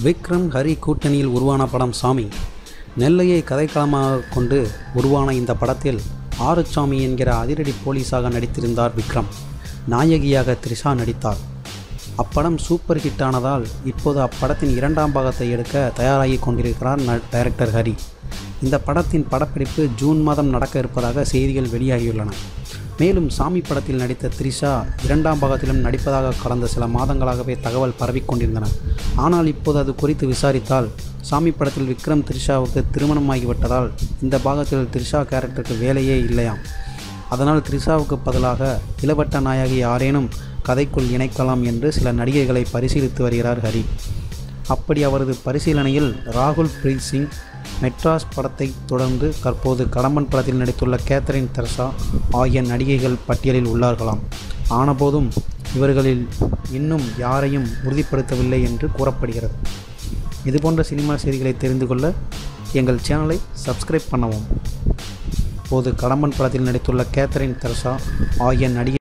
விக்ரம் ஹரி கூட்டணியில் உருவான படம் சாமி. நெல்லையை கதைக்களமாக கொண்டு உருவான இந்த படத்தில் ஆறுச்சாமி என்கிற அதிரடி போலீஸாக நடித்திருந்தார் விக்ரம். நாயகியாக த்ரிஷா நடித்தார். அப்படம் சூப்பர் ஹிட் ஆனதால் இப்போது அப்படத்தின் இரண்டாம் பாகத்தை எடுக்க தயாராகி கொண்டிருக்கிறார் டைரக்டர் ஹரி. இந்த படத்தின் படப்பிடிப்பு ஜூன் மாதம் நடக்க இருப்பதாக செய்திகள் வெளியாகியுள்ளன. மேலும் சாமி படத்தில் நடித்த த்ரிஷா இரண்டாம் பாகத்திலும் நடிப்பதாக கடந்த சில மாதங்களாகவே தகவல் பரவிக்கொண்டிருந்தன ஆனால் இப்போது அது குறித்து விசாரித்தால் சாமி படத்தில் விக்ரம் த்ரிஷாவுக்கு திருமணமாகிவிட்டதால் இந்த பாகத்தில் த்ரிஷா கேரக்டருக்கு வேலையே இல்லையாம். அதனால் த்ரிஷாவுக்கு பதிலாக இளவட்ட நாயகி யாரேனும் கதைக்குள் இணைக்கலாம் என்று சில நடிகைகளை பரிசீலித்து வருகிறார் ஹரி. அப்படி அவரது பரிசீலனையில் ராகுல் பிரீத் சிங் மெட்ராஸ் படத்தை தொடர்ந்து தற்போது கடம்பன் படத்தில் நடித்துள்ள கேத்தரின் தெரசா ஆகிய நடிகைகள் பட்டியலில் உள்ளார்களாம். ஆனபோதும் இவர்களில் இன்னும் யாரையும் உறுதிப்படுத்தவில்லை என்று கூறப்படுகிறது. இதுபோன்ற சினிமா செய்திகளை தெரிந்து கொள்ள எங்கள் சேனலை சப்ஸ்கிரைப் பண்ணவும். இப்போது கடம்பன் படத்தில் நடித்துள்ள கேத்தரின் தெரசா ஆகிய நடிகை